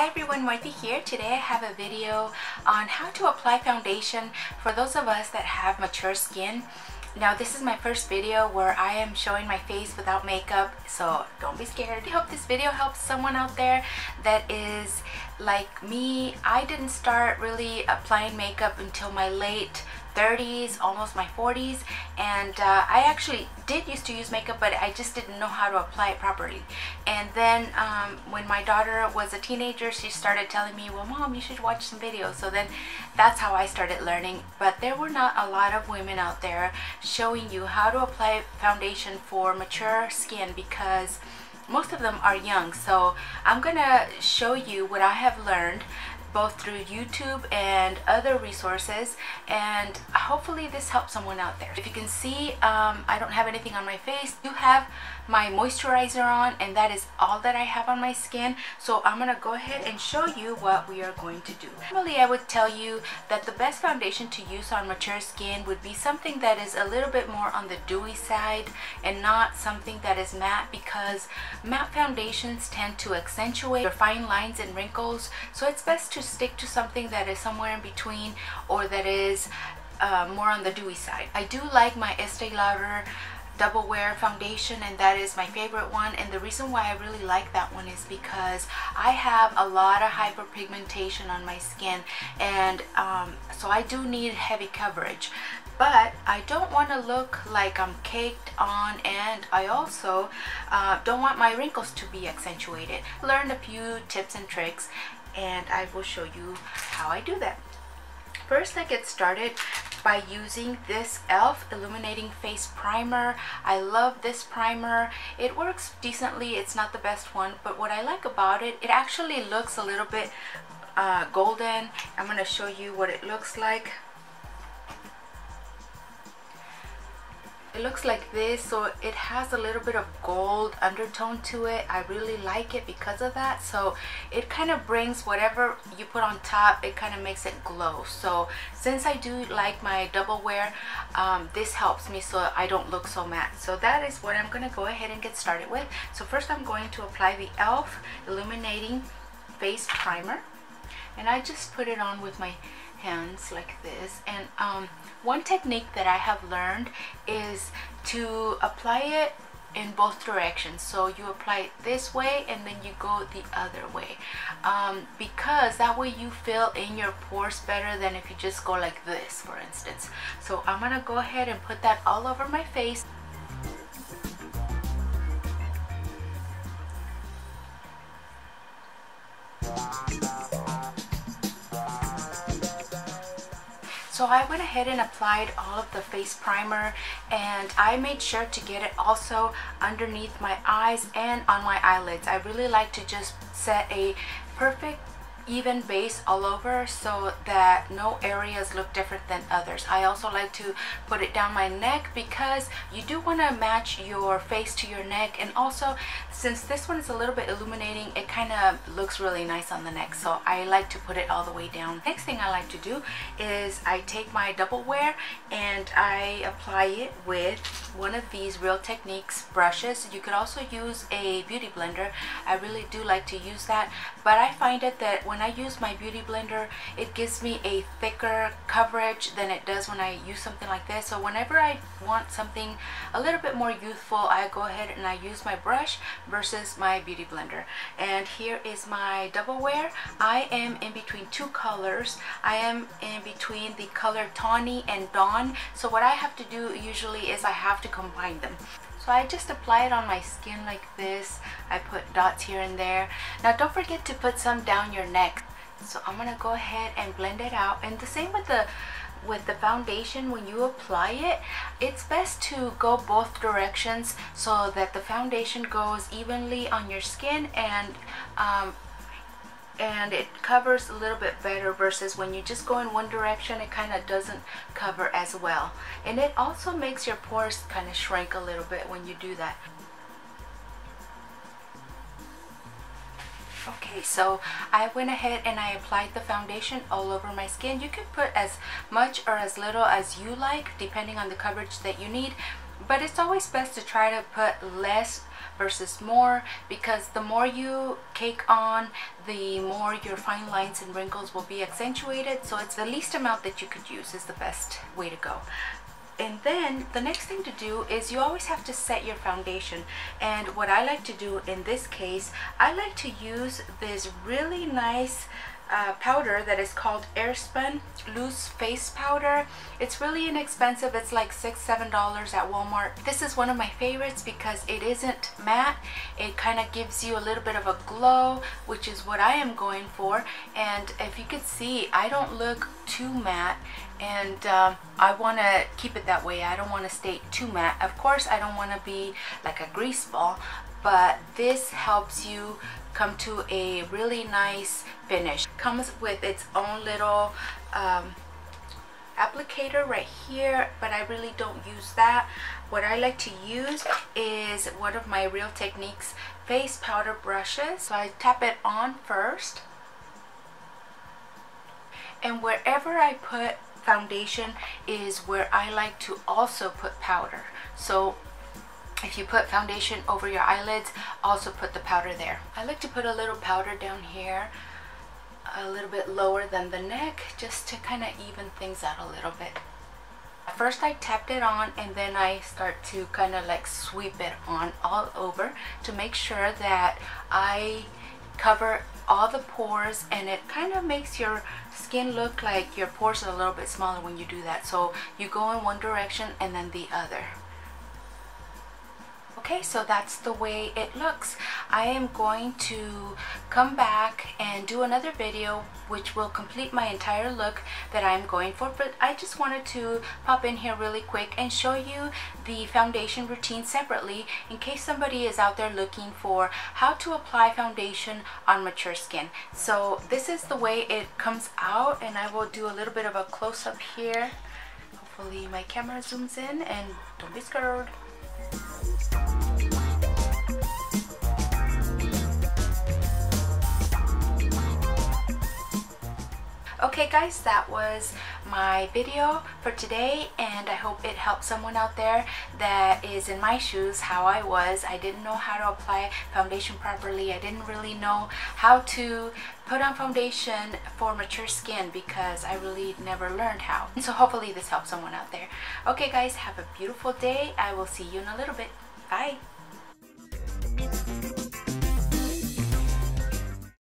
Hi everyone, Marthi here. Today I have a video on how to apply foundation for those of us that have mature skin. Now this is my first video where I am showing my face without makeup, so don't be scared. I hope this video helps someone out there that is like me. I didn't start really applying makeup until my late 30s almost my 40s and uh, I actually did used to use makeup but I just didn't know how to apply it properly. And then um, when my daughter was a teenager she started telling me well mom you should watch some videos. So then that's how I started learning. But there were not a lot of women out there showing you how to apply foundation for mature skin because most of them are young. So I'm gonna show you what I have learned both through YouTube and other resources and hopefully this helps someone out there. If you can see um, I don't have anything on my face. You have my moisturizer on and that is all that I have on my skin so I'm gonna go ahead and show you what we are going to do. Normally I would tell you that the best foundation to use on mature skin would be something that is a little bit more on the dewy side and not something that is matte because matte foundations tend to accentuate your fine lines and wrinkles so it's best to stick to something that is somewhere in between or that is uh, more on the dewy side. I do like my Estee Lauder double wear foundation and that is my favorite one and the reason why I really like that one is because I have a lot of hyperpigmentation on my skin and um, so I do need heavy coverage but I don't want to look like I'm caked on and I also uh, don't want my wrinkles to be accentuated. Learned a few tips and tricks and I will show you how I do that. First I get started by using this e.l.f. Illuminating Face Primer. I love this primer. It works decently. It's not the best one, but what I like about it, it actually looks a little bit uh, golden. I'm going to show you what it looks like. It looks like this so it has a little bit of gold undertone to it. I really like it because of that. So it kind of brings whatever you put on top it kind of makes it glow. So since I do like my double wear um, this helps me so I don't look so matte. So that is what I'm gonna go ahead and get started with. So first I'm going to apply the e.l.f. illuminating face primer. And I just put it on with my hands like this. And um, one technique that I have learned is to apply it in both directions. So you apply it this way and then you go the other way. Um, because that way you fill in your pores better than if you just go like this for instance. So I'm gonna go ahead and put that all over my face So I went ahead and applied all of the face primer and I made sure to get it also underneath my eyes and on my eyelids. I really like to just set a perfect even base all over so that no areas look different than others. I also like to put it down my neck because you do want to match your face to your neck and also since this one is a little bit illuminating it kind of looks really nice on the neck so I like to put it all the way down. Next thing I like to do is I take my double wear and I apply it with one of these Real Techniques brushes. You could also use a beauty blender. I really do like to use that but I find it that when I use my beauty blender it gives me a thicker coverage than it does when I use something like this. So whenever I want something a little bit more youthful I go ahead and I use my brush versus my beauty blender. And here is my double wear. I am in between two colors. I am in between the color Tawny and Dawn. So what I have to do usually is I have to combine them so I just apply it on my skin like this. I put dots here and there. Now don't forget to put some down your neck. So I'm to go ahead and blend it out. And the same with the with the foundation when you apply it it's best to go both directions so that the foundation goes evenly on your skin and um, and it covers a little bit better versus when you just go in one direction it kind of doesn't cover as well. And it also makes your pores kind of shrink a little bit when you do that. Okay so I went ahead and I applied the foundation all over my skin. You can put as much or as little as you like depending on the coverage that you need but it's always best to try to put less versus more because the more you cake on the more your fine lines and wrinkles will be accentuated. So it's the least amount that you could use is the best way to go. And then the next thing to do is you always have to set your foundation. And what I like to do in this case I like to use this really nice uh, powder that is called Airspun Loose Face Powder. It's really inexpensive. It's like six, seven dollars at Walmart. This is one of my favorites because it isn't matte. It kind of gives you a little bit of a glow, which is what I am going for. And if you could see, I don't look too matte and um, I want to keep it that way. I don't want to stay too matte. Of course, I don't want to be like a grease ball, but this helps you come to a really nice finish. Comes with its own little um, applicator right here, but I really don't use that. What I like to use is one of my Real Techniques face powder brushes. So I tap it on first. And wherever I put foundation is where I like to also put powder. So if you put foundation over your eyelids, also put the powder there. I like to put a little powder down here, a little bit lower than the neck, just to kind of even things out a little bit. First I tapped it on and then I start to kind of like sweep it on all over to make sure that I cover all the pores and it kind of makes your skin look like your pores are a little bit smaller when you do that. So you go in one direction and then the other okay so that's the way it looks. I am going to come back and do another video which will complete my entire look that I'm going for. But I just wanted to pop in here really quick and show you the foundation routine separately in case somebody is out there looking for how to apply foundation on mature skin. So this is the way it comes out and I will do a little bit of a close-up here. Hopefully my camera zooms in and don't be scared Okay guys, that was my video for today and I hope it helped someone out there that is in my shoes how I was. I didn't know how to apply foundation properly. I didn't really know how to put on foundation for mature skin because I really never learned how. So hopefully this helps someone out there. Okay guys, have a beautiful day. I will see you in a little bit. Bye.